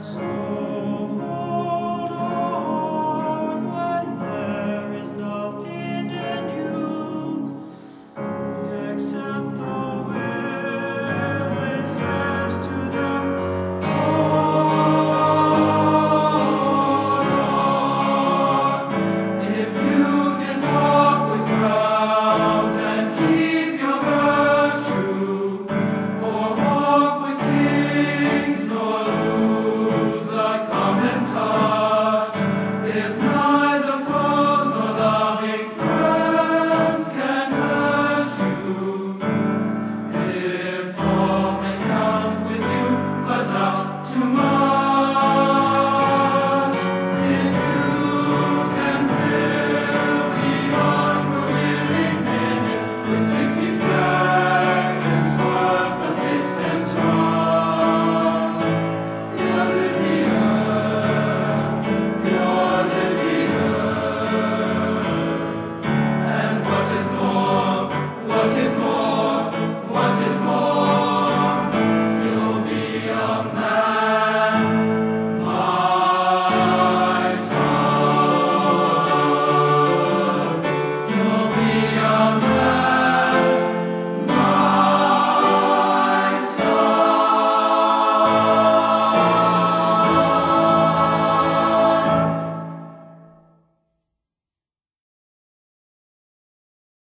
so